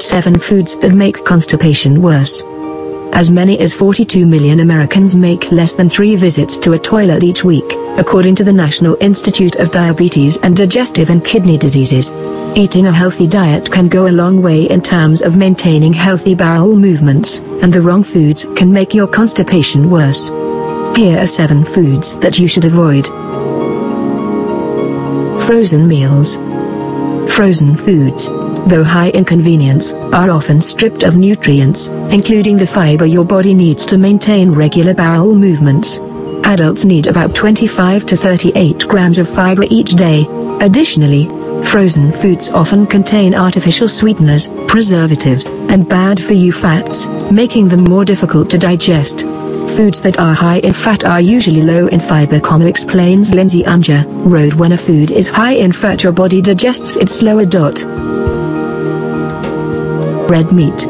7 foods that make constipation worse. As many as 42 million Americans make less than three visits to a toilet each week, according to the National Institute of Diabetes and Digestive and Kidney Diseases. Eating a healthy diet can go a long way in terms of maintaining healthy bowel movements, and the wrong foods can make your constipation worse. Here are 7 foods that you should avoid. Frozen meals. Frozen foods, though high in convenience, are often stripped of nutrients, including the fiber your body needs to maintain regular bowel movements. Adults need about 25 to 38 grams of fiber each day. Additionally, frozen foods often contain artificial sweeteners, preservatives, and bad-for-you fats, making them more difficult to digest. Foods that are high in fat are usually low in fiber, explains Lindsay Unger. Road when a food is high in fat your body digests it slower. Red meat.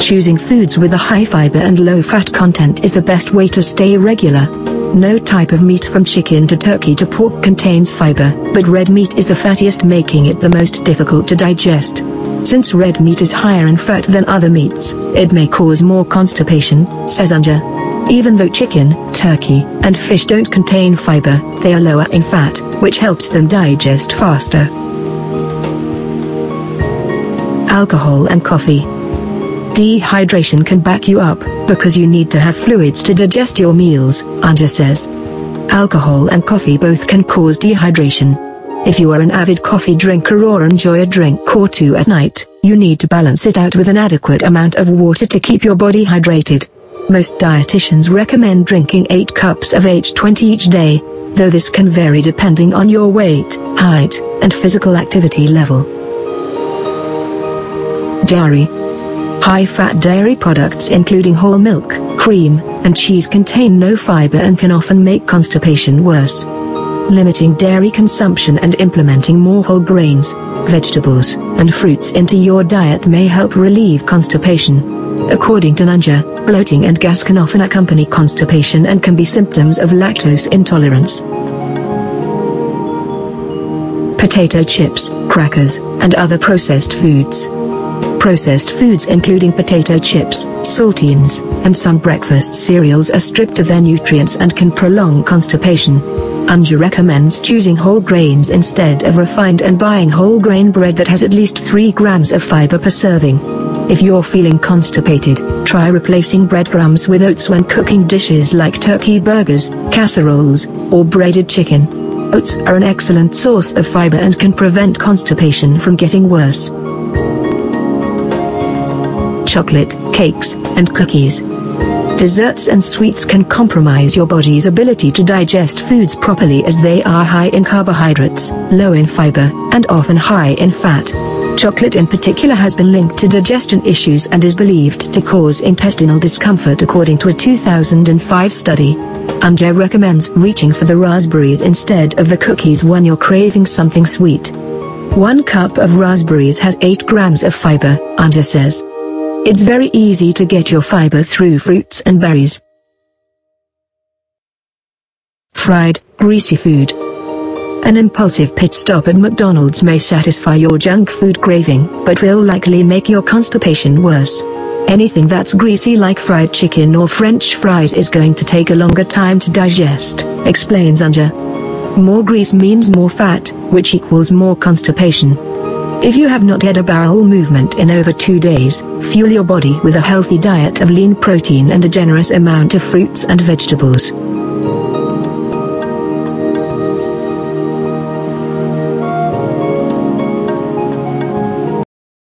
Choosing foods with a high fiber and low fat content is the best way to stay regular. No type of meat from chicken to turkey to pork contains fiber, but red meat is the fattiest making it the most difficult to digest. Since red meat is higher in fat than other meats, it may cause more constipation, says Unger. Even though chicken, turkey, and fish don't contain fiber, they are lower in fat, which helps them digest faster. Alcohol and coffee. Dehydration can back you up, because you need to have fluids to digest your meals, Unger says. Alcohol and coffee both can cause dehydration. If you are an avid coffee drinker or enjoy a drink or two at night, you need to balance it out with an adequate amount of water to keep your body hydrated. Most dietitians recommend drinking 8 cups of H20 each day, though this can vary depending on your weight, height, and physical activity level. Dairy. High-fat dairy products including whole milk, cream, and cheese contain no fiber and can often make constipation worse. Limiting dairy consumption and implementing more whole grains, vegetables, and fruits into your diet may help relieve constipation. According to Unger, bloating and gas can often accompany constipation and can be symptoms of lactose intolerance. Potato chips, crackers, and other processed foods. Processed foods including potato chips, saltines, and some breakfast cereals are stripped of their nutrients and can prolong constipation. Unger recommends choosing whole grains instead of refined and buying whole grain bread that has at least 3 grams of fiber per serving. If you're feeling constipated, try replacing breadcrumbs with oats when cooking dishes like turkey burgers, casseroles, or breaded chicken. Oats are an excellent source of fiber and can prevent constipation from getting worse. Chocolate, cakes, and cookies. Desserts and sweets can compromise your body's ability to digest foods properly as they are high in carbohydrates, low in fiber, and often high in fat. Chocolate in particular has been linked to digestion issues and is believed to cause intestinal discomfort according to a 2005 study. Unger recommends reaching for the raspberries instead of the cookies when you're craving something sweet. One cup of raspberries has 8 grams of fiber, Unger says. It's very easy to get your fiber through fruits and berries. Fried, greasy food. An impulsive pit stop at McDonald's may satisfy your junk food craving, but will likely make your constipation worse. Anything that's greasy like fried chicken or french fries is going to take a longer time to digest, explains Unger. More grease means more fat, which equals more constipation. If you have not had a bowel movement in over two days, fuel your body with a healthy diet of lean protein and a generous amount of fruits and vegetables.